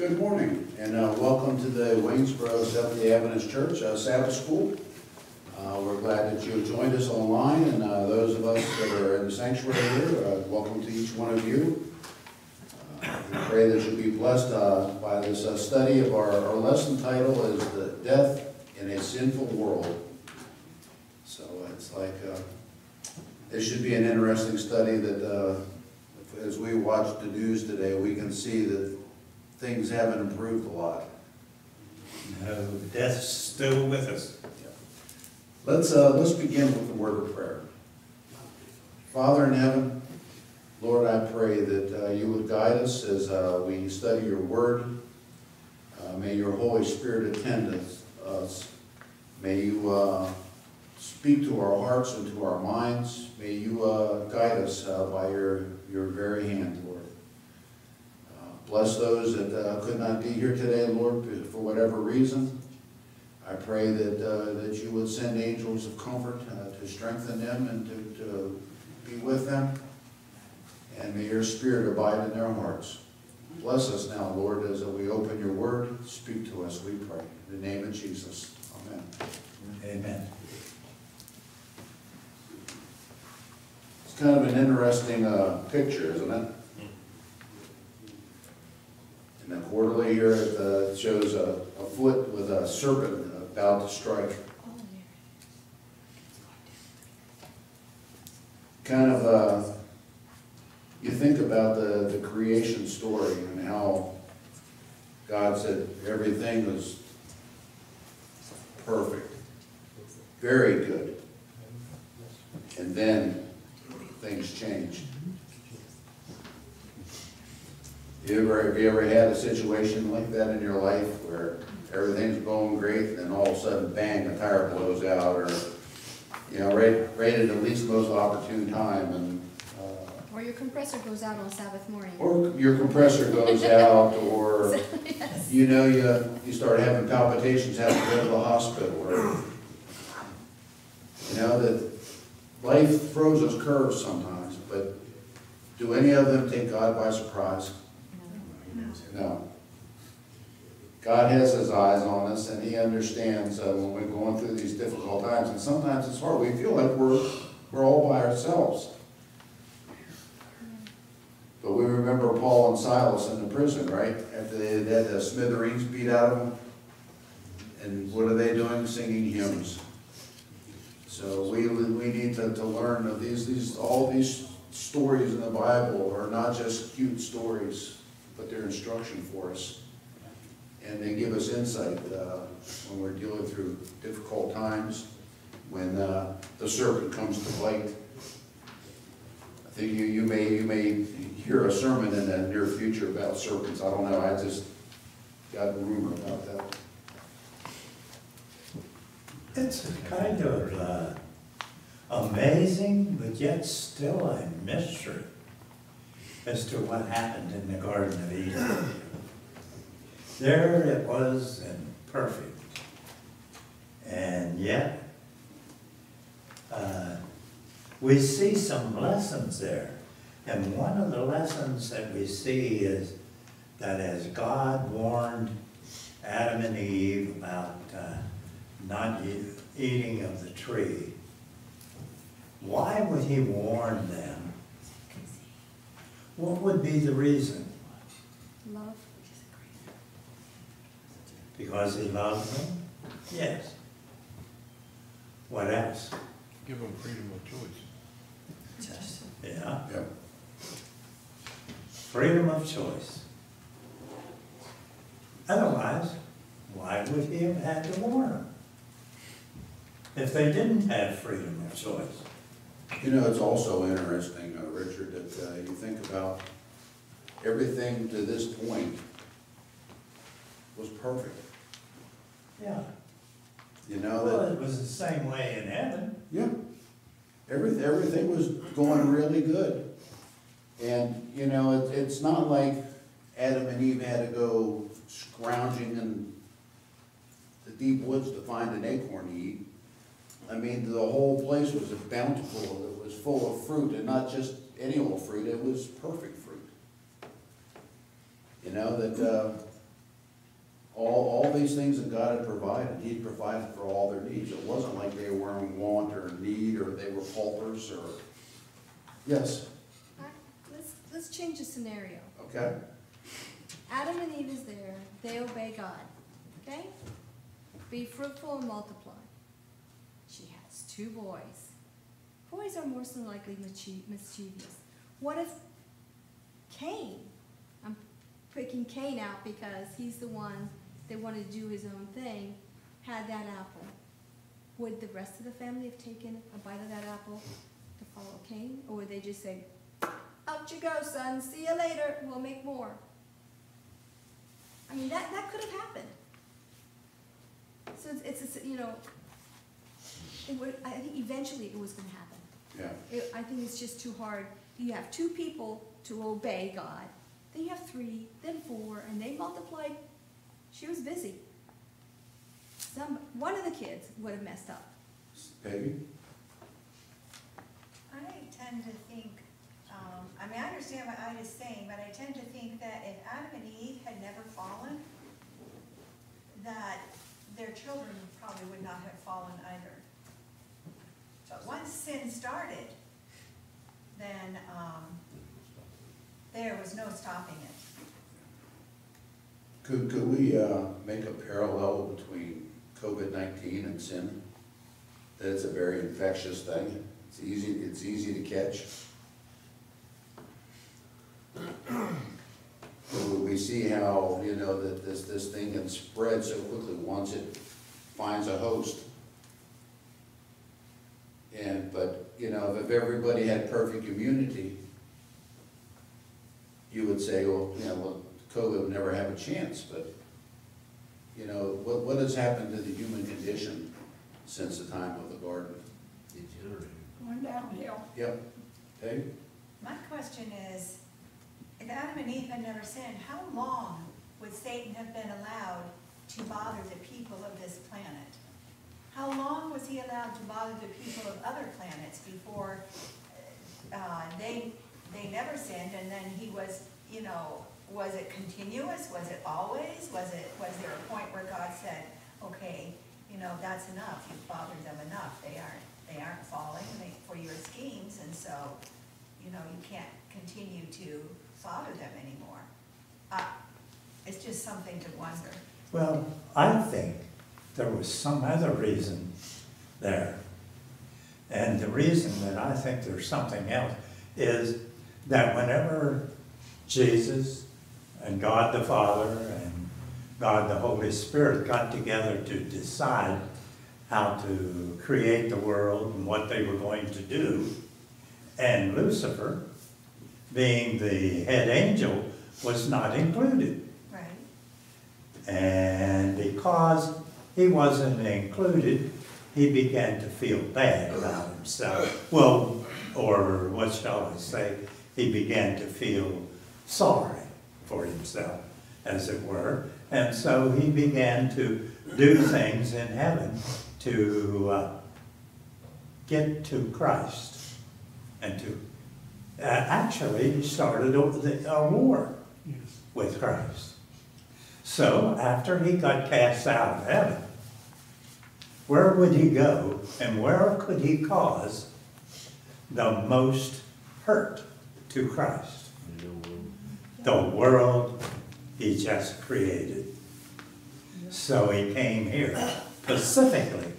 Good morning, and uh, welcome to the Waynesboro Seventh-day Adventist Church uh, Sabbath School. Uh, We're glad that you have joined us online, and uh, those of us that are in the sanctuary here, uh, welcome to each one of you. Uh, We pray that you'll be blessed by this study of our our lesson title is "The Death in a Sinful World." So it's like, it should be an interesting study that, as we watch the news today, we can see that things haven't improved a lot. No, death's still with us. Let's, uh, let's begin with the word of prayer. Father in heaven, Lord, I pray that uh, you would guide us as uh, we study your word. Uh, May your Holy Spirit attend us- us. May you uh, speak to our hearts and to our minds. May you uh, guide us uh, by your, your very hand, Lord. Bless those that uh, could not be here today, Lord, for whatever reason. I pray that, uh, that you would send angels of comfort uh, to strengthen them and to, to be with them. And may your spirit abide in their hearts. Bless us now, Lord, as we open your word. Speak to us, we pray. In the name of Jesus, amen. Amen. It's kind of an interesting uh, picture, isn't it? In the quarterly here, uh, shows a a foot with a serpent about to strike. kind of, uh, you think about the, the creation story and how God said everything was perfect, very good. And then things changed. You ever, have you ever had a situation like that in your life where everything's going great and then all of a sudden, bang, a tire blows out or you know, right, right at the least most opportune time, and, uh, Or your compressor goes out on Sabbath morning. or your compressor goes out, or, Yes. you know, you, you start having palpitations, have to go to the hospital, or, you know, that life throws us curves sometimes, but do any of them take God by surprise? No. God has his eyes on us and he understands uh, when we're going through these difficult times. And sometimes it's hard. We feel like we're, we're all by ourselves. But we remember Paul and Silas in the prison, right? After they had the smithereens beat out of them. And what are they doing? Singing hymns. So we, we need to, to learn that these, these, all these stories in the Bible are not just cute stories, they're instruction for us and they give us insight uh, when we're dealing through difficult times, when uh, the serpent comes to bite. I think you, you may, you may hear a sermon in the near future about serpents, I don't know, I just got a rumor about that. It's kind of uh, amazing, but yet still a mystery as to what happened in the Garden of Eden. There it was and perfect. And yet, uh, we see some lessons there. And one of the lessons that we see is that as God warned Adam and Eve about uh, not eating of the tree, why would he warn them? What would be the reason? Love. Which is great. Because he loved them? Yes. What else? Give them freedom of choice. Yeah, Yep. freedom of choice. Otherwise, why would he have had to warn them? If they didn't have freedom of choice. You know, it's also interesting, uh, Richard, that uh, you think about everything to this point was perfect. Yeah. You know, that Well, it was the same way in heaven. Yeah, everything, everything was going really good. And, you know, it, it's not like Adam and Eve had to go scrounging in the deep woods to find an acorn to eat. I mean, the whole place was bountiful, it was full of fruit, and not just any old fruit, it was perfect fruit. You know, that, uh, all, all these things that God had provided, He provided for all their needs. It wasn't like they were in want or need, or they were paupers, or, yes, Let's, let's change the scenario. okay? Adam and Eve is there, they obey God, okay? Be fruitful and multiply. Two boys. Boys are more than likely mischievous. What if Cain, I'm picking Cain out because he's the one that wanted to do his own thing, had that apple? Would the rest of the family have taken a bite of that apple to follow Cain? Or would they just say, out you go, son, see you later, we'll make more? I mean, that, that could have happened. So it's, it's, you know, would, I think eventually it was gonna happen. Yeah, It, I think it's just too hard. You have two people to obey God, then you have three, then four, and they multiplied. She was busy. Some, one of the kids would have messed up. Peggy? I tend to think, um, I mean, I understand what Ida's saying, but I tend to think that if Adam and Eve had never fallen, that their children probably would not have fallen either. Once sin started, then, um, there was no stopping it. Could, could we, uh, make a parallel between COVID-19 and sin? That it's a very infectious thing, it's easy, it's easy to catch. We see how, you know, that this, this thing can spread so quickly once it finds a host. And, but, you know, if everybody had perfect immunity, you would say, well, you know, well, COVID would never have a chance, but, you know, what, what has happened to the human condition since the time of the garden? Degenerated. Going downhill. Yep, Dave? My question is, if Adam and Eve had never sinned, how long would Satan have been allowed to bother the people of this planet? How long was he allowed to bother the people of other planets before, uh, they, they never sinned and then he was, you know, was it continuous? Was it always? Was it, was there a point where God said, okay, you know, that's enough, you've bothered them enough, they aren't, they aren't falling for your schemes, and so, you know, you can't continue to bother them anymore. Uh, It's just something to wonder. Well, I think there was some other reason there. And the reason that I think there's something else is that whenever Jesus and God the Father and God the Holy Spirit got together to decide how to create the world and what they were going to do, and Lucifer, being the head angel, was not included. Right. And because he wasn't included, he began to feel bad about himself. Well, or what shall I say, he began to feel sorry for himself, as it were. And so he began to do things in heaven to uh, get to Christ and to, uh, actually, started a, a war with Christ. So after he got cast out of heaven, where would he go and where could he cause the most hurt to Christ? The world he just created. So he came here specifically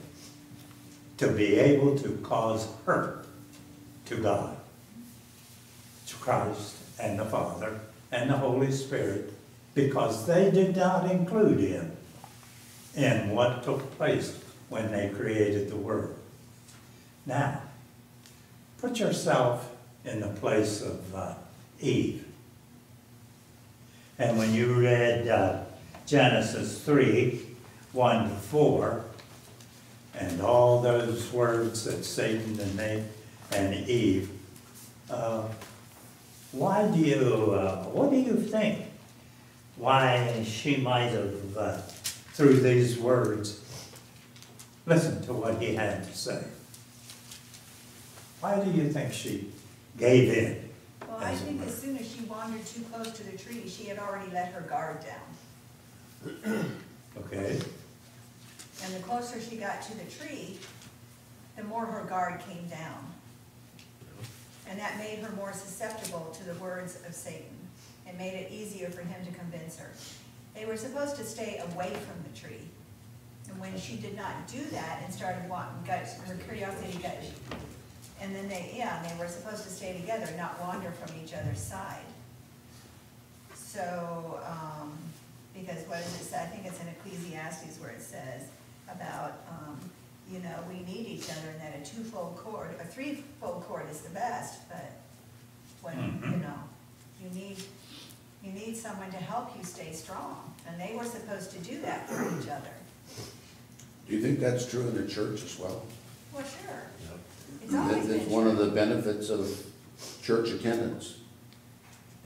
to be able to cause hurt to God, to Christ and the Father and the Holy Spirit because they did not include him in what took place when they created the world. Now, put yourself in the place of uh, Eve. And when you read uh, Genesis 3, 1 to 4, and all those words that Satan and, and Eve, uh, why do you, uh, what do you think why she might have, uh, through these words, listened to what he had to say. Why do you think she gave in? Well, I think as soon as she wandered too close to the tree, she had already let her guard down. Okay, And the closer she got to the tree, the more her guard came down. And that made her more susceptible to the words of Satan. It made it easier for him to convince her. They were supposed to stay away from the tree. And when she did not do that and started wanting, got, her curiosity got, and then they, yeah, they were supposed to stay together, not wander from each other's side. So, um, because what does it say, I think it's in Ecclesiastes where it says about, um, you know, we need each other and that a twofold cord, a threefold cord is the best, but when, you Mhm. know, you need, you need someone to help you stay strong, and they were supposed to do that for each other. Do you think that's true in the church as well? Well, sure. It's always That- That's one of the benefits of church attendance,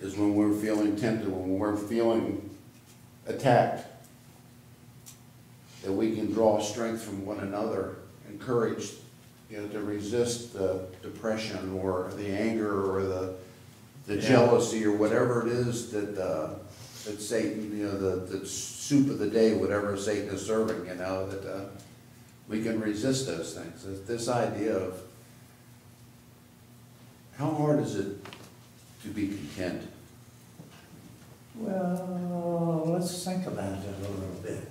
is when we're feeling tempted, when we're feeling attacked, that we can draw strength from one another, encouraged, you know, to resist the depression or the anger or the, the Yeah. jealousy or whatever it is that, uh, that Satan, you know, the, the soup of the day, whatever Satan is serving, you know, that, uh, we can resist those things. This- This idea of, how hard is it to be content? well, let's think about it a little bit.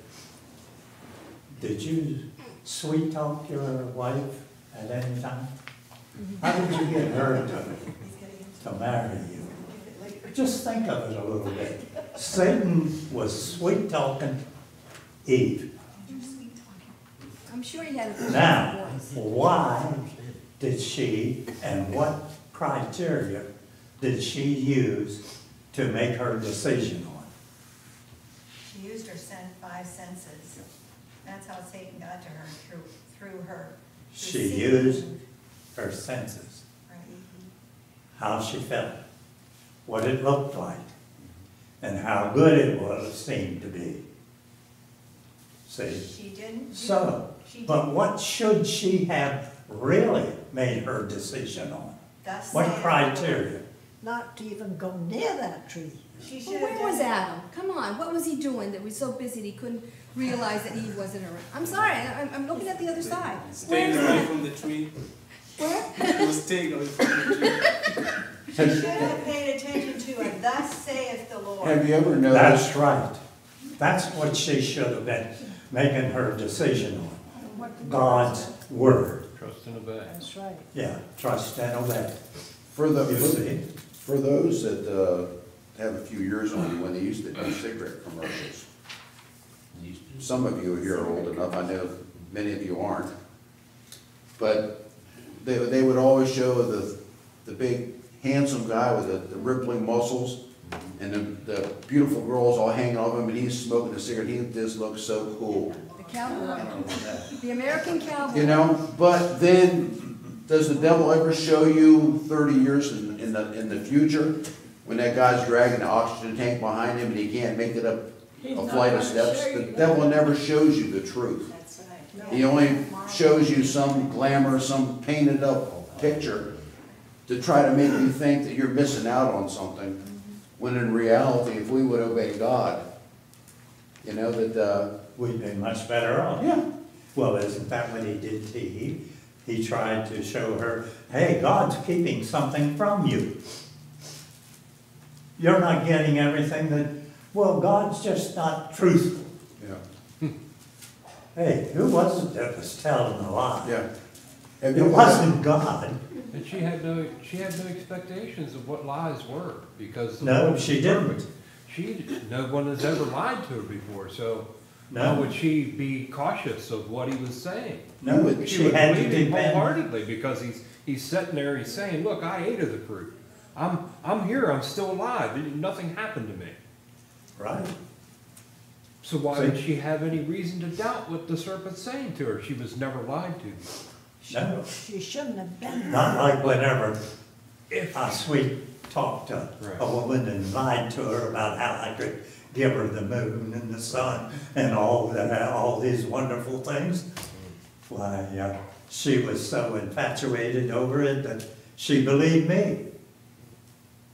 Did you sweet talk your wife at any time? How did you get her to, He's getting into to marry you? Just think of it a little bit. Satan was sweet talking Eve. You're sweet talking. I'm sure he had a Now, why did she and what criteria did she use to make her decision on? She used her sen five senses. That's how Satan got to her, through, through her. She used her senses. How she felt, what it looked like, and how good it was, seemed to be. See? She didn't. So, She but didn't. what should she have really made her decision on? Thus What saith- criteria? not to even go near that tree. She Well, should have where done. was Adam? Come on, what was he doing that was so busy that he couldn't realize that Eve wasn't around? I'm sorry, I- I'm, I'm looking at the other side. Staying away from the tree. Where? It was staying away from the tree. She should have paid attention to a thus saith the Lord. Have you ever noticed, That's right. That's what she should have been making her decision on. God's word. Trust and obey. That's right. Yeah, trust and obey. for the, You see? for those that, uh, have a few years on you, when they used to do cigarette commercials, some of you here are old enough, I know many of you aren't. But they, they would always show the, the big handsome guy with the, the rippling muscles and the, the beautiful girls all hanging off him and he's smoking a cigarette, he just looks so cool. The cowboy, the American cowboy. You know, but then, does the devil ever show you thirty years in, in the, in the future? When that guy's dragging the oxygen tank behind him and he can't make it up a flight of steps? The devil never shows you the truth. That's right. He only shows you some glamour, some painted up picture to try to make you think that you're missing out on something. When in reality, if we would obey God, you know, that, uh, We'd be much better off. yeah, Well, isn't that what he did to Eve? He tried to show her, hey, God's keeping something from you. You're not getting everything that, well, God's just not truthful. yeah, Hey, who was it that was telling a lie? yeah. It wasn't God. And she had no, she had no expectations of what lies were, because. No, she didn't. perfect. She, no one has ever lied to her before, so how No. would she be cautious of what he was saying? No, She she would had to him. Wholeheartedly, because he's, he's sitting there, he's saying, look, I ate of the fruit. I'm, I'm here, I'm still alive, nothing happened to me. Right. So why would See? she have any reason to doubt what the serpent's saying to her? She was never lied to. No, She shouldn't have been. not like whenever If, I sweet talked to Right. a woman and lied to her about how I could give her the moon and the sun and all that, all these wonderful things. Why, uh, she was so infatuated over it that she believed me.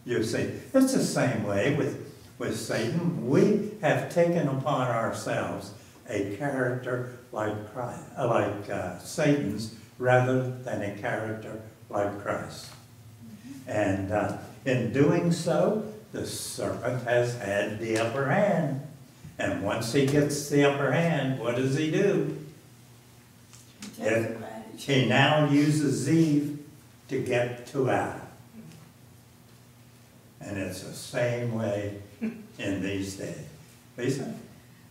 You see, it's the same way with, with Satan. We have taken upon ourselves a character like Christ, like uh, Satan's, rather than a character like Christ. And uh, in doing so, the serpent has had the upper hand. And once he gets the upper hand, what does he do? If he now uses Eve to get to Adam. And it's the same way in these days. Lisa?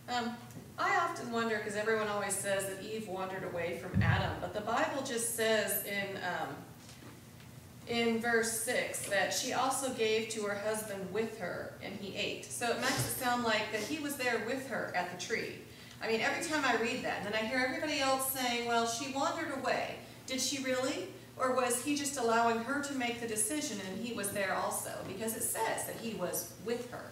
Um, I often wonder, because everyone always says that Eve wandered away from Adam, but the Bible just says in, um, in verse six, that she also gave to her husband with her, and he ate. So it makes it sound like that he was there with her at the tree. I mean, every time I read that, and then I hear everybody else saying, well, she wandered away. Did she really? Or was he just allowing her to make the decision and he was there also? Because it says that he was with her.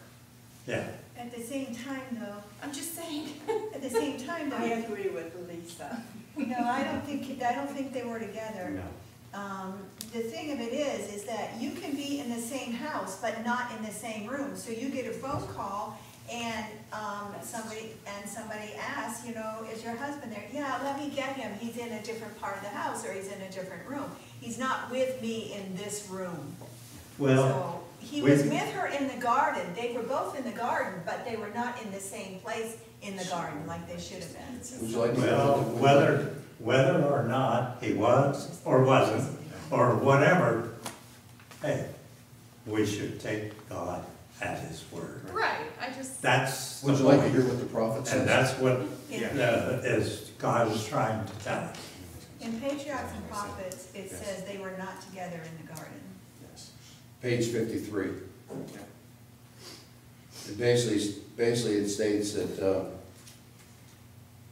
Yeah. At the same time, though, I'm just saying. at the same time, though, I agree with Lisa. no, I don't think, I don't think they were together. No. Um, the thing of it is, is that you can be in the same house, but not in the same room. So you get a phone call and, um, somebody, and somebody asks, you know, is your husband there? Yeah, let me get him. He's in a different part of the house or he's in a different room. He's not with me in this room. Well, So, he was with her in the garden. They were both in the garden, but they were not in the same place in the garden like they should have been. Would you like to? well, whether, whether or not he was or wasn't, or whatever, hey, we should take God at his word. Right, I just, That's the Would you like to hear what the prophet says? And that's what, Yeah. uh, is, God is trying to tell us. In Patriarchs and Prophets, it says they were not together in the garden. Page fifty-three. Okay. It basically, basically it states that, uh,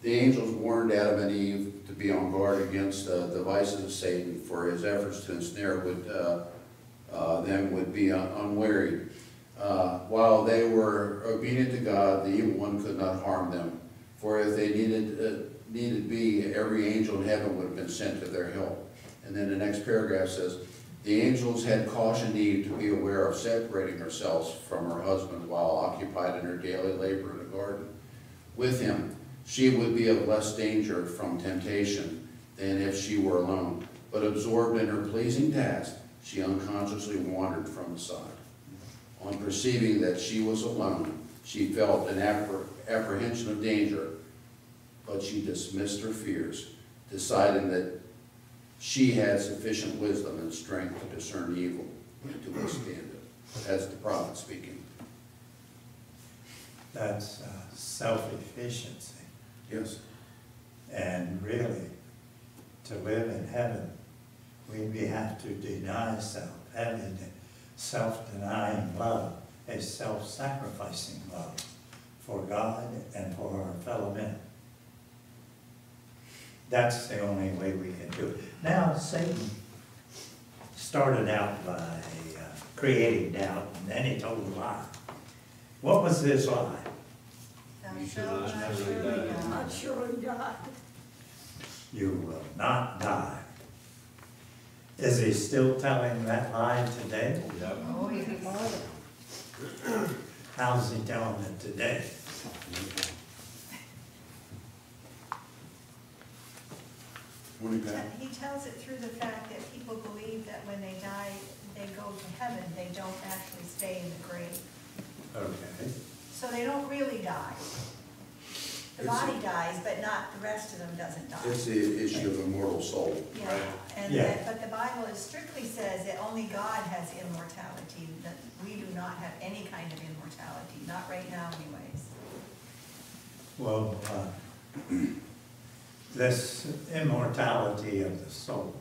the angels warned Adam and Eve to be on guard against uh, the devices of Satan, for his efforts to ensnare would, uh, uh, them would be un- unwary. Uh, while they were obedient to God, the evil one could not harm them. For if they needed, uh, needed be, every angel in heaven would have been sent to their help. And then the next paragraph says, the angels had cautioned Eve to be aware of separating herself from her husband while occupied in her daily labor in the garden. With him, she would be of less danger from temptation than if she were alone. But absorbed in her pleasing task, she unconsciously wandered from the side. On perceiving that she was alone, she felt an apprehension of danger, but she dismissed her fears, deciding that she had sufficient wisdom and strength to discern evil and to withstand it. That's the prophet speaking. That's uh, self-efficiency. Yes. And really, to live in heaven, we have to deny self, having a self-denying love, a self-sacrificing love for God and for our fellow men. That's the only way we can do it. Now, Satan started out by uh, creating doubt, and then he told a lie. What was his lie? Thou You shall shalt not not surely surely die. die. Not surely die. You will not die. Is he still telling that lie today? Yep. Oh, yes. How's he telling it today? Morning, Pat. He tells it through the fact that people believe that when they die, they go to heaven, they don't actually stay in the grave. Okay. So they don't really die. The It's- body dies, but not, the rest of them doesn't die. It's the issue of immortal soul. Yeah, and Yeah. that, but the Bible is strictly says that only God has immortality, that we do not have any kind of immortality, not right now anyways. Well, uh, this immortality of the soul,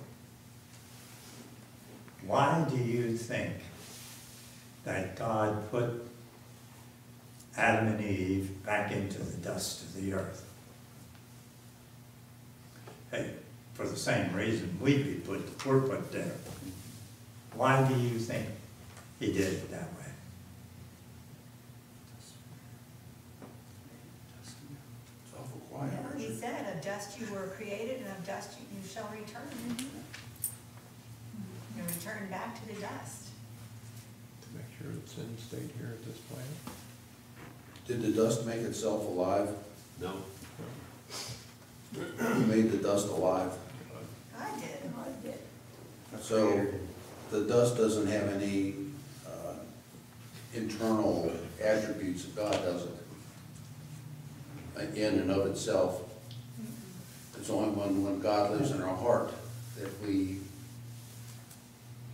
why do you think that God put Adam and Eve back into the dust of the earth? Hey, for the same reason we'd be put, we're put there. Why do you think he did it that way? It's awful quiet, Yeah, He Richard. said, of dust you were created and of dust you you shall return. You return back to the dust. To make sure that sin stayed here at this planet. Did the dust make itself alive? No. Who made the dust alive? I did. I did. So the dust doesn't have any uh, internal attributes of God, does it? In and of itself. It's only when, when God lives in our heart that we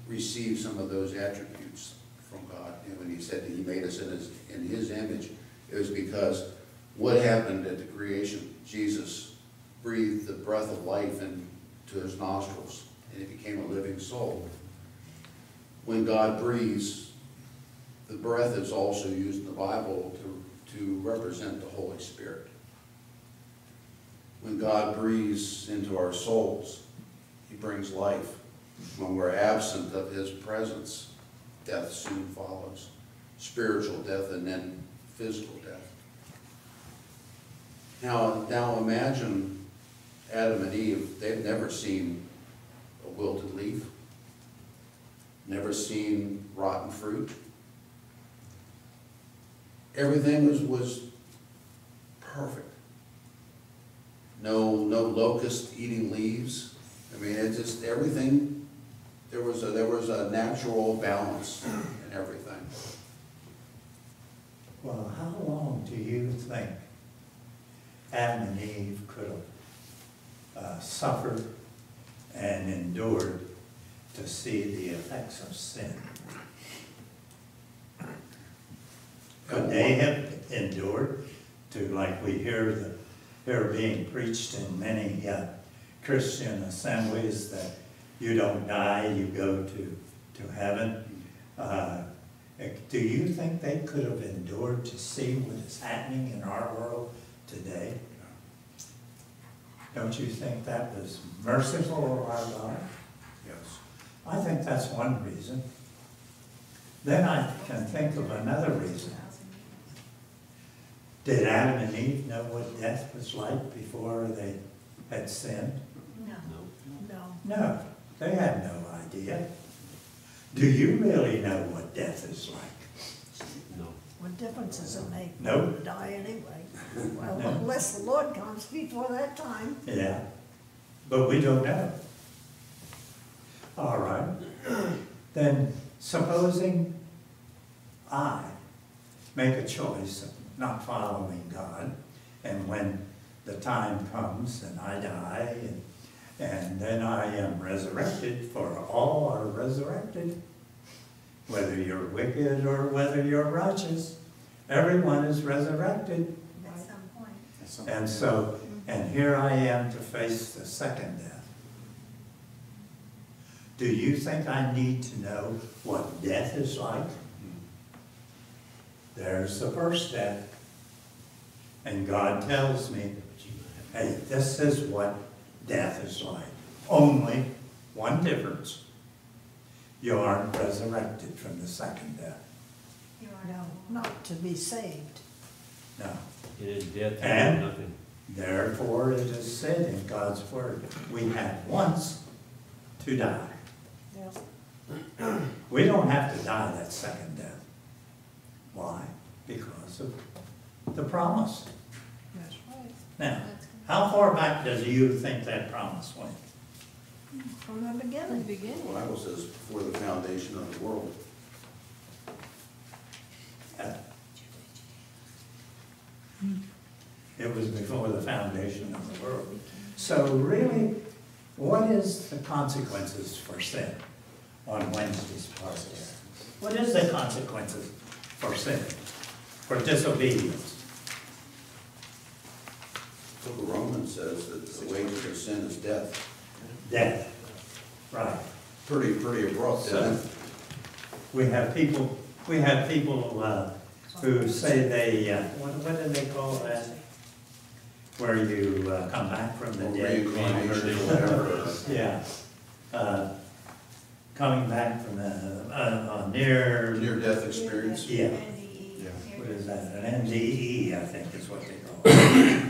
receive some of those attributes from God. And when he said that he made us in his, in his image, it was because what happened at the creation? Jesus breathed the breath of life into his nostrils, and it became a living soul. When God breathes, the breath is also used in the Bible to, to represent the Holy Spirit. When God breathes into our souls, he brings life. When we're absent of his presence, death soon follows. Spiritual death and then physical death. Now, now imagine Adam and Eve, they've never seen a wilted leaf, never seen rotten fruit. Everything was, was perfect. No, no locust eating leaves. I mean, it just, everything, there was a, there was a natural balance in everything. Well, how long do you think Adam and Eve could have uh, suffered and endured to see the effects of sin? Could they have endured to, like we hear the, hear being preached in many uh, Christian assemblies, that you don't die, you go to, to heaven? Uh, do you think they could have endured to see what is happening in our world today? Don't you think that was merciful of our God? Yes. I think that's one reason. Then I can think of another reason. Did Adam and Eve know what death was like before they had sinned? No. No. No, they had no idea. Do you really know what death is like? No. What difference does it make? No. We'll Die anyway. Well, No. unless the Lord comes before that time. Yeah, but we don't know. All right, then supposing I make a choice of not following God, and when the time comes and I die, and, and then I am resurrected, for all are resurrected, whether you're wicked or whether you're righteous, everyone is resurrected. At some point. And so, and here I am to face the second death. Do you think I need to know what death is like? There's the first death. And God tells me, hey, this is what death is like. Only one difference. You aren't resurrected from the second death. You are. No, not to be saved. No. It is death And- and nothing. Therefore, it is said in God's word, we have once to die. Yeah. We don't have to die that second death. Why? Because of the promise. That's right. Now, how far back does you think that promise went? From the In the beginning. The beginning. Bible says before the foundation of the world. Uh, It was before the foundation of the world. So really, what is the consequences for sin on Wednesday's part there? What is the consequences for sin, for disobedience? Well, the Romans says that the wages of sin is death. Death. Right. Pretty, pretty abrupt, isn't it? We have people, we have people, uh, who say they, uh, what, what do they call that? Where you, uh, come back from the dead. Reincarnation whatever. Yeah, uh, coming back from a, a, a near, Near-death experience. yeah, Yeah. what is that, an NDE, I think is what they call it.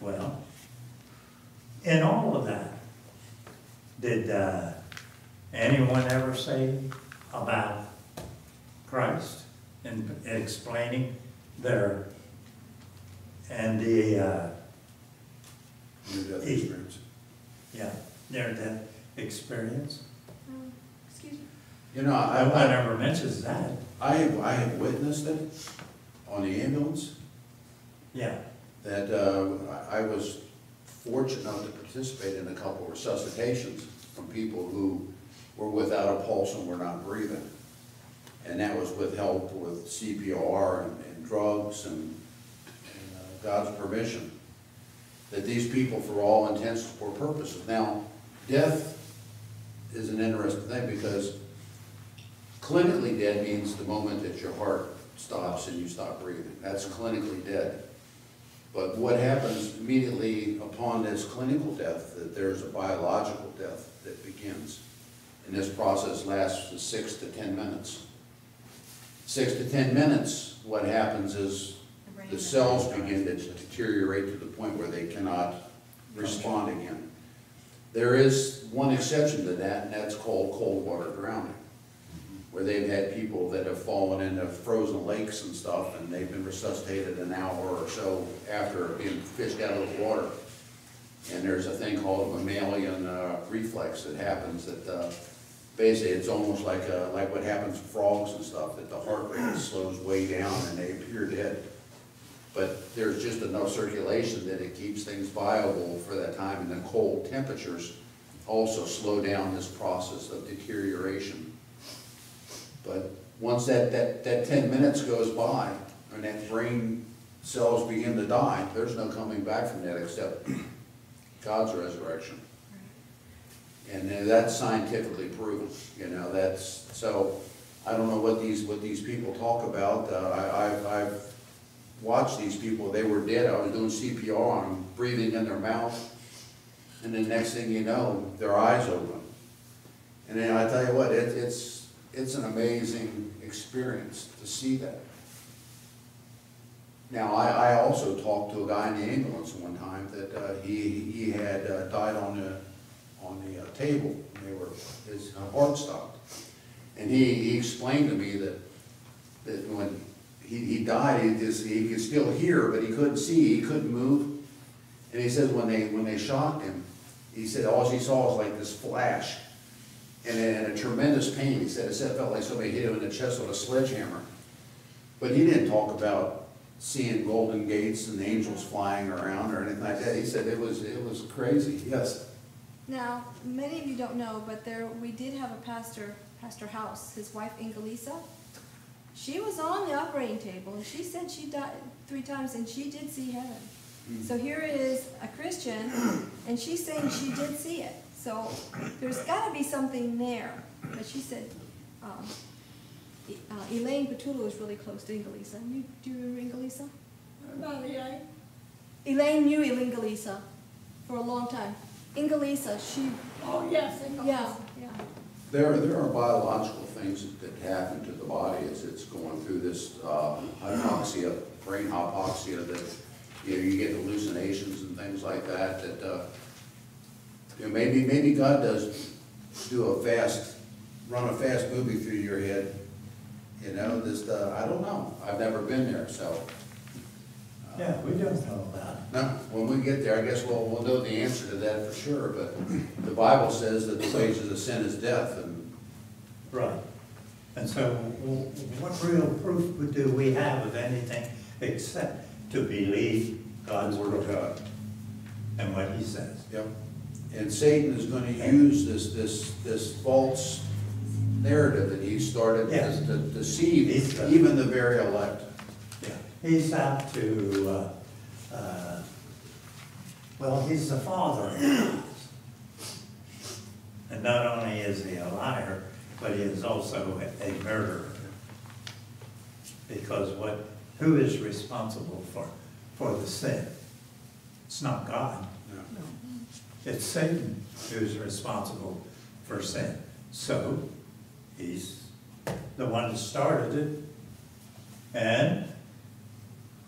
Well, in all of that, did, uh, anyone ever say about Christ in explaining their, and the, uh, near-death experience. Yeah, near-death experience. You know, No I, one I, ever mentions that. I have, I have witnessed it on the ambulance, Yeah, that, uh, I I was fortunate enough to participate in a couple resuscitations from people who were without a pulse and were not breathing. And that was with help with CPR and, and drugs and, and uh, God's permission. That these people, for all intents or purposes, now, death is an interesting thing because clinically dead means the moment that your heart stops and you stop breathing. That's clinically dead. But what happens immediately upon this clinical death, that there's a biological death that begins. And this process lasts six to 10 minutes. Six to 10 minutes, what happens is the cells begin to deteriorate to the point where they cannot respond again. There is one exception to that, and that's called cold water drowning, where they've had people that have fallen into frozen lakes and stuff, and they've been resuscitated an hour or so after being fished out of the water. And there's a thing called a mammalian uh, reflex that happens that, uh, basically, it's almost like, uh, like what happens to frogs and stuff, that the heart rate slows way down and they appear dead. But there's just enough circulation that it keeps things viable for that time, and the cold temperatures also slow down this process of deterioration. But once that, that, that ten minutes goes by, and that brain cells begin to die, there's no coming back from that except God's resurrection. And that's scientifically proven, you know, that's, so, I don't know what these, what these people talk about, uh, I, I've, I've watched these people, they were dead, I was doing CPR them, breathing in their mouth, and the next thing you know, their eyes open. And then I tell you what, it, it's, it's an amazing experience to see that. Now, I, I also talked to a guy in the ambulance one time that, uh, he, he had uh, died on the, on the uh, table, they were, his heart stopped. And he, he explained to me that, that when he, he died, he just, he could still hear, but he couldn't see, he couldn't move. And he says when they, when they shocked him, he said all he saw was like this flash and a, and a tremendous pain. He said it said- felt like somebody hit him in the chest with a sledgehammer. But he didn't talk about seeing golden gates and angels flying around or anything like that. He said it was, it was crazy, yes. Now, many of you don't know, but there, we did have a pastor, Pastor House, his wife Ingalisa. She was on the operating table, and she said she died three times, and she did see heaven. Hmm. So here is a Christian, and she's saying she did see it. So there's gotta be something there. But she said, um, uh, Elaine Petula is really close to Ingalisa. You, do you remember Ingalisa? Elaine knew Ingalisa for a long time. Ingalisa, she, Oh, yes. yeah, yeah. There, there are biological things that happen to the body as it's going through this uh, hypoxia, brain hypoxia, that, you know, you get hallucinations and things like that, that, uh, you know, maybe, maybe God does do a fast, run a fast movie through your head, you know, just, uh, I don't know, I've never been there, so. uh, yeah, we don't know about it. No, when we get there, I guess we'll, we'll know the answer to that for sure, but the Bible says that the wages of sin is death, and Right. And so what real proof do we have of anything except to believe God's Word of God. and what he says? Yep. And Satan is gonna use this, this, this false narrative that he started Yes. to to deceive He's the- even the very elect. Yeah. He's out to, uh, uh, well, he's the father. And not only is he a liar, but he is also a murderer. Because what, who is responsible for, for the sin? It's not God. It's Satan who's responsible for sin. So, he's the one that started it. And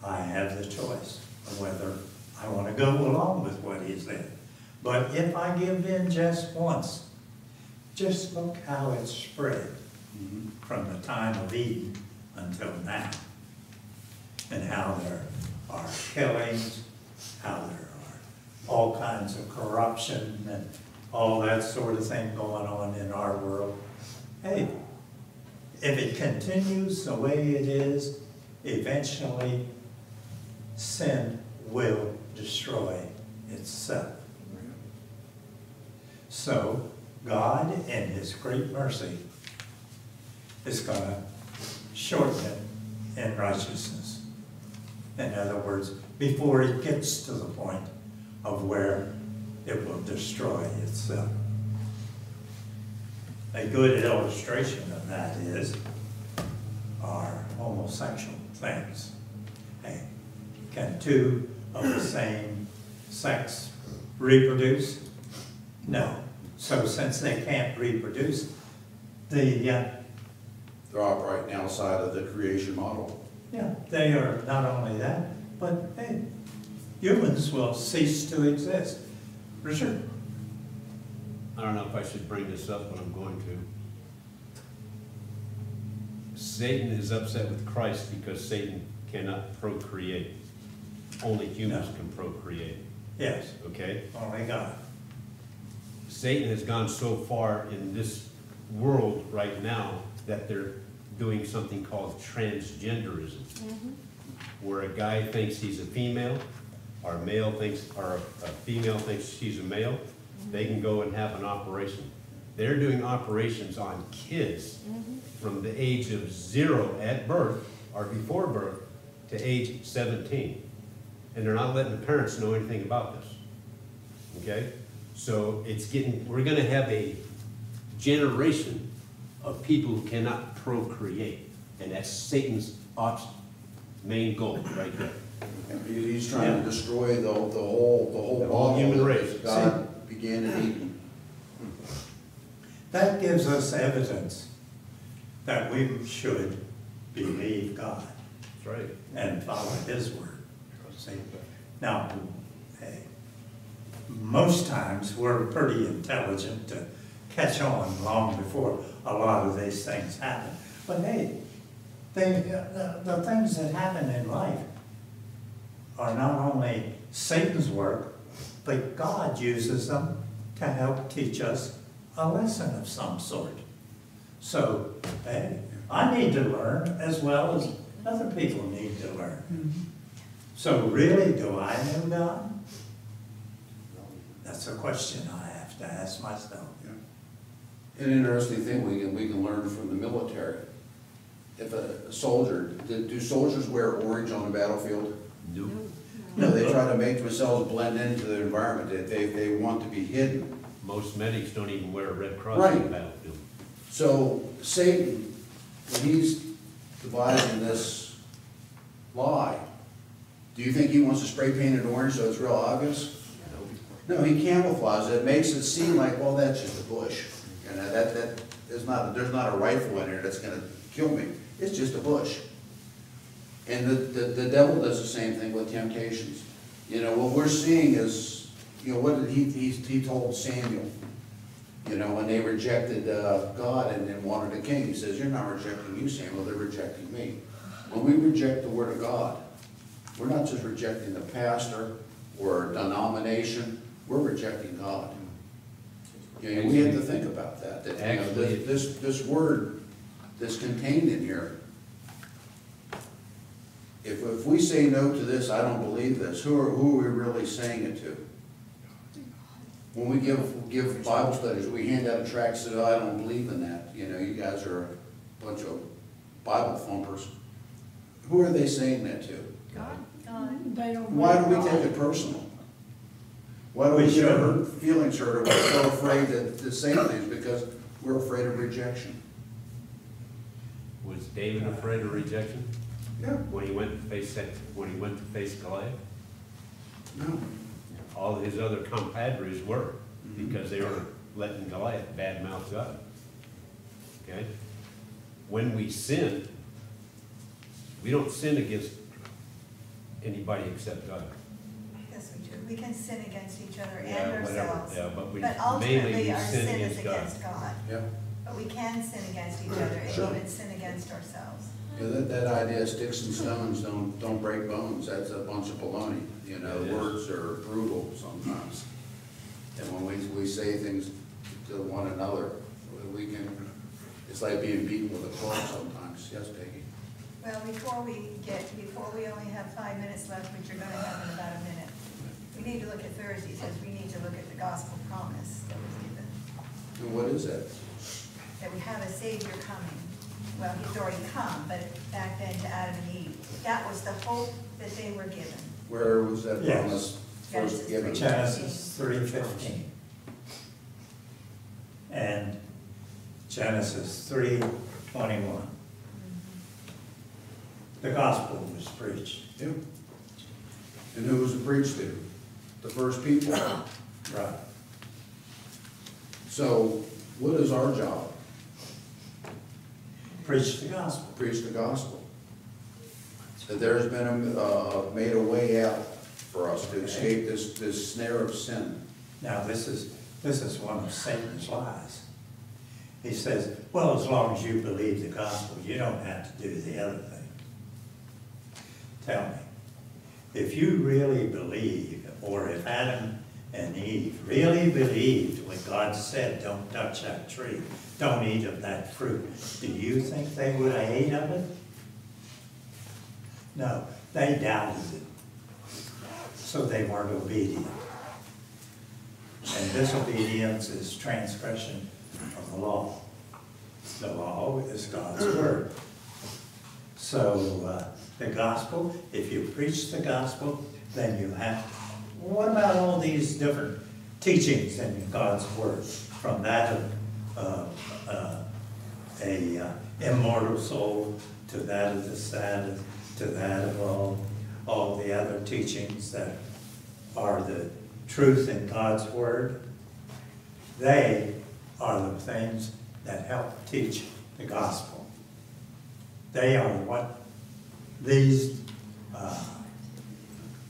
I have the choice of whether I want to go along with what he said. But if I give in just once, just look how it's spread from the time of Eden until now. And how there are killings, how there all kinds of corruption and all that sort of thing going on in our world. Hey, if it continues the way it is, eventually sin will destroy itself. So God, in his great mercy, is gonna shorten it in righteousness. In other words, before it gets to the point of where it will destroy itself. A good illustration of that is our homosexual things. Hey, can two of the same sex reproduce? No. So since they can't reproduce, the, uh, They're operating outside of the creation model. yeah, they are not only that, but hey, humans will cease to exist. Richard? I don't know if I should bring this up, but I'm going to. Satan is upset with Christ because Satan cannot procreate. Only humans No. can procreate, Yes, okay? only God. Satan has gone so far in this world right now that they're doing something called transgenderism. Mm-hmm. Where a guy thinks he's a female, a male thinks, or a female thinks she's a male, mm-hmm. they can go and have an operation. They're doing operations on kids mm-hmm. from the age of zero at birth, or before birth, to age seventeen. And they're not letting the parents know anything about this. Okay? So it's getting, we're gonna have a generation of people who cannot procreate. And that's Satan's main goal right there. And he- He's trying Yeah. to destroy the, the whole, the whole The whole model human that race. God began in Eden. That gives us evidence that we should believe God That's right. and follow His word. See? Now, hey, most times, we're pretty intelligent to catch on long before a lot of these things happen. But hey, they, the, the things that happen in life are not only Satan's work, but God uses them to help teach us a lesson of some sort. So, hey, I need to learn as well as other people need to learn. Mm-hmm. So really, do I know God? That's a question I have to ask myself. Yeah. An interesting thing we can, we can learn from the military. If a soldier, do do soldiers wear orange on the battlefield? Nope. No, they try to make themselves blend into the environment, they, they, they want to be hidden. Most medics don't even wear a red cross on the Right. battlefield. So Satan, when he's devising this lie, do you think he wants to spray paint it orange so it's real obvious? No, he camouflages it, makes it seem like, well, that's just a bush. You know, that, that, there's not, there's not a rifle in here that's gonna kill me, it's just a bush. And the, the, the devil does the same thing with temptations. You know, what we're seeing is, you know, what did he, he, he told Samuel? You know, when they rejected, uh, God and, and wanted a king, he says, you're not rejecting you, Samuel, they're rejecting me. When we reject the word of God, we're not just rejecting the pastor or denomination, we're rejecting God. You know, we have to think about that, that, you know, this, this, this word that's contained in here. If, if we say no to this, I don't believe this, who are, who are we really saying it to? When we give, give Bible studies, we hand out tracts that, "Oh, I don't believe in that, you know, you guys are a bunch of Bible thumpers. Who are they saying that to? They don't. Why do we believe take it personal? Why do we We get our feelings hurt, or we're so afraid to, to say things, because we're afraid of rejection? Was David afraid of rejection Yeah. when he went to face that, when he went to face Goliath? No. All his other compadres were, mm-hmm. because they were letting Goliath badmouth God. Okay? When we sin, we don't sin against anybody except God. Yes, we do. We can sin against each other Yeah, and whatever, ourselves. yeah, but we, But ultimately, we our sin sin is against God. against God. Yeah. But we can sin against each other and Sure. even sin against ourselves. Yeah, that, that idea, sticks and stones don't, don't break bones, that's a bunch of baloney, you know, It is. words are brutal sometimes. And when we, we say things to one another, we can, it's like being beaten with a club sometimes, yes, Peggy? Well, before we get, before we only have five minutes left, which you're gonna have in about a minute, we need to look at Thursday, because we need to look at the gospel promise that was given, And what is that? that we have a savior coming. Well, he's already come, but back then to Adam and Eve, that was the hope that they were given. Where was that Yes. promise Genesis first given? three. Genesis three fifteen. And Genesis three twenty-one. Mm-hmm. The gospel was preached. Yeah. And who was it preached to? The first people. Right. So what is our job? Preach the gospel. Preach the gospel. That there's been a, uh, made a way out for us to escape this, this snare of sin. Now, this is, this is one of Satan's lies. He says, well, as long as you believe the gospel, you don't have to do the other thing. Tell me, if you really believe, or if Adam and Eve really believed when God said, don't touch that tree, don't eat of that fruit, do you think they would have ate of it? No, they doubted it. So they weren't obedient. And disobedience is transgression of the law. The law is God's word. So, uh, the gospel, if you preach the gospel, then you have, to. what about all these different teachings in God's word? From that of, uh, uh, a uh, immortal soul, to that of the Sabbath, to that of all, all the other teachings that are the truth in God's word. They are the things that help teach the gospel. They are what these, uh,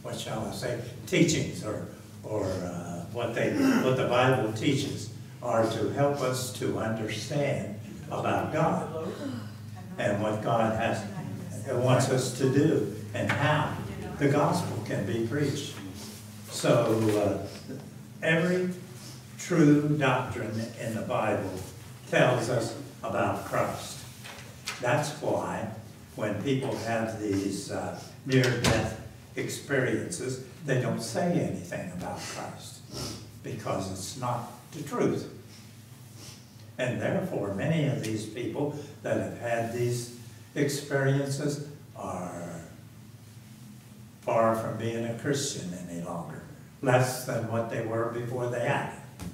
what shall I say, teachings or, or uh, what they, what the Bible teaches are to help us to understand about God and what God has, wants us to do and how the gospel can be preached. So, uh, every true doctrine in the Bible tells us about Christ. That's why when people have these uh, near-death experiences, they don't say anything about Christ because it's not the truth. And therefore, many of these people that have had these experiences are far from being a Christian any longer, less than what they were before they had it.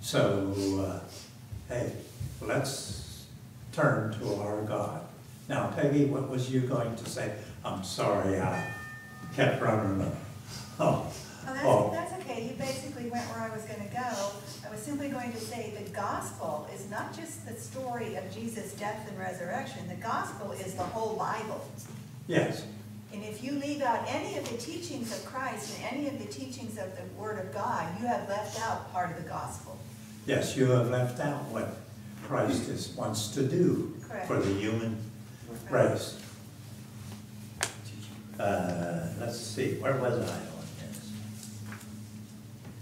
So, uh, hey, let's turn to our God. Now, Peggy, what was you going to say? I'm sorry, I kept running. Oh, Oh, that's okay, you basically went where I was gonna go. I was simply going to say the gospel is not just the story of Jesus' death and resurrection, the gospel is the whole Bible. yes, And if you leave out any of the teachings of Christ and any of the teachings of the Word of God, you have left out part of the gospel. yes, you have left out what Christ is, wants to do for the human race. Uh, let's see, where was I?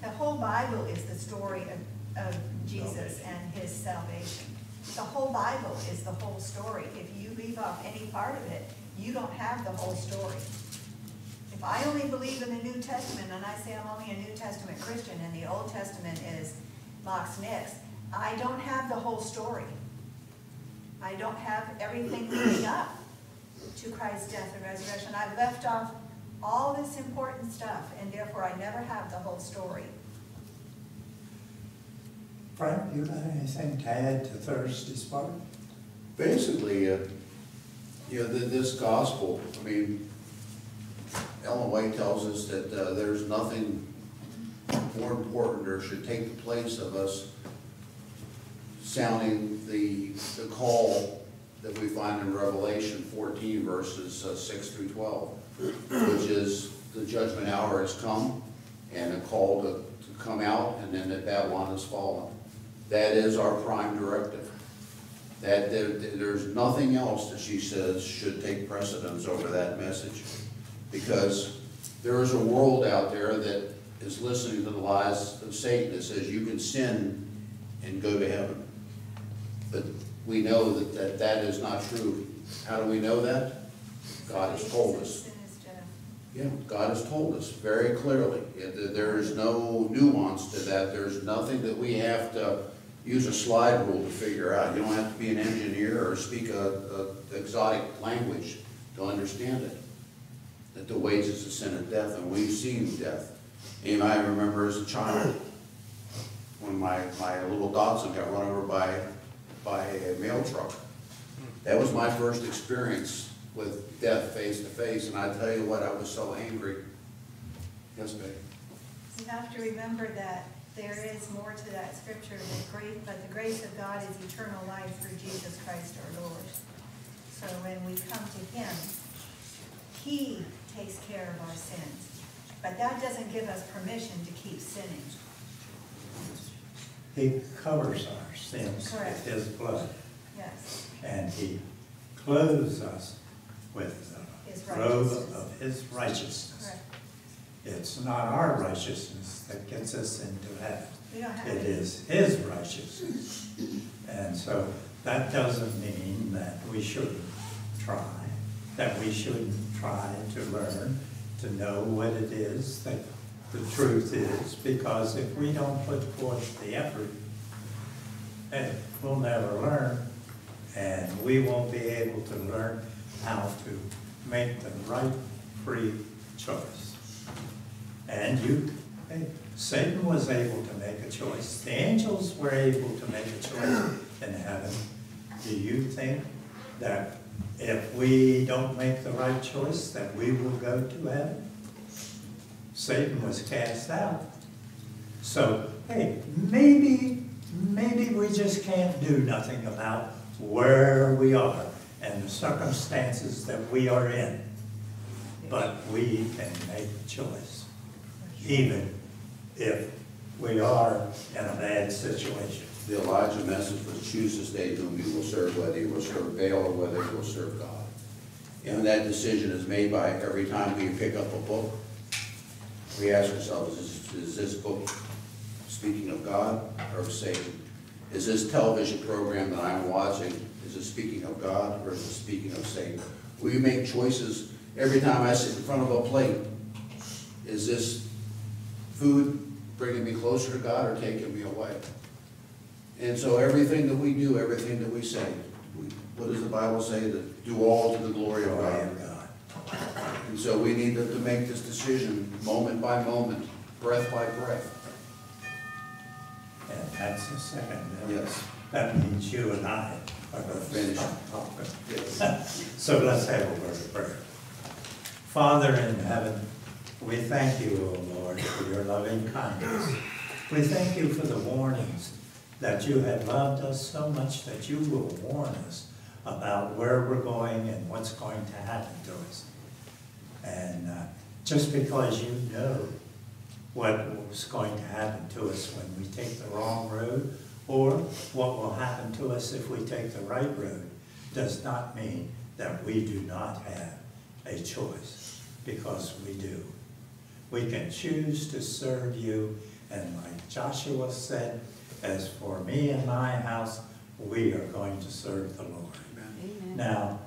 The whole Bible is the story of, of Jesus and his salvation. The whole Bible is the whole story. If you leave off any part of it, you don't have the whole story. If I only believe in the New Testament, and I say I'm only a New Testament Christian, and the Old Testament is Mox Nix, I don't have the whole story. I don't have everything leading up to Christ's death and resurrection. I've left off all this important stuff, and therefore I never have the whole story. Frank, you got anything to add to Thursday's part? Basically, uh, you know, th- this gospel, I mean, Ellen White tells us that uh, there's nothing more important or should take the place of us sounding the, the call that we find in Revelation fourteen verses uh, six through twelve, which is the judgment hour has come and a call to, to come out and then that Babylon has fallen. That is our prime directive. That there, there's nothing else that she says should take precedence over that message. Because there is a world out there that is listening to the lies of Satan that says you can sin and go to heaven. But we know that, that that is not true. How do we know that? God has told us. Yeah, God has told us very clearly. There is no nuance to that. There's nothing that we have to use a slide rule to figure out. You don't have to be an engineer or speak a, a exotic language to understand it. That the wages of sin is death, and we've seen death. And I remember as a child, when my, my little Dodson got run over by, by a mail truck. That was my first experience with death face to face, and I tell you what, I was so angry. Yes, babe? You have to remember that there is more to that scripture than great, but the grace of God is eternal life through Jesus Christ our Lord. So when we come to him, he takes care of our sins. But that doesn't give us permission to keep sinning. He covers our sins Correct. with his blood, Yes, and he clothes us with His the robe of his righteousness. correct. It's not our righteousness that gets us into heaven. We don't have It is his righteousness. And so that doesn't mean that we shouldn't try, that we shouldn't try to learn, to know what it is that the truth is, because if we don't put forth the effort, we'll never learn, and we won't be able to learn how to make the right free choice. And you, Satan was able to make a choice. The angels were able to make a choice in heaven. Do you think that if we don't make the right choice, that we will go to heaven? Satan was cast out. So, hey, maybe, maybe we just can't do nothing about where we are and the circumstances that we are in. But we can make a choice, even if we are in a bad situation. The Elijah message was choose this day whom you will serve, whether you will serve Baal or whether you will serve God. And that decision is made by every time we pick up a book, we ask ourselves, is, is this book speaking of God or of Satan? Is this television program that I'm watching, is it speaking of God or is it speaking of Satan? We make choices every time I sit in front of a plate. Is this food bringing me closer to God or taking me away? And so everything that we do, everything that we say, we- what does the Bible say? That do all to the glory of God. And so we need to, to make this decision moment by moment, breath by breath. And that's the second. Yes. That means you and I are going to Finish. talking. Yes. So let's have a word of prayer. Father in heaven, we thank you, O Lord, for your loving kindness. We thank you for the warnings that you have loved us so much that you will warn us about where we're going and what's going to happen to us. And uh, just because you know what was going to happen to us when we take the wrong road, or what will happen to us if we take the right road, does not mean that we do not have a choice, because we do. We can choose to serve you, and like Joshua said, as for me and my house, we are going to serve the Lord. Now,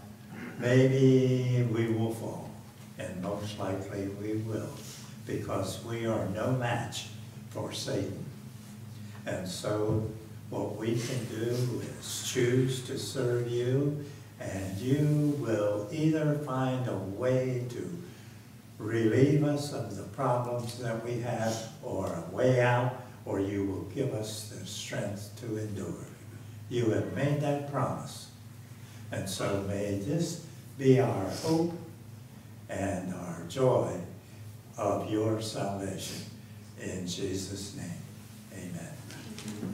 maybe we will fall, and most likely we will, because we are no match for Satan. And so what we can do is choose to serve you, and you will either find a way to relieve us of the problems that we have, or a way out, or you will give us the strength to endure. You have made that promise. And so may this be our hope and our joy of your salvation. In Jesus' name, amen.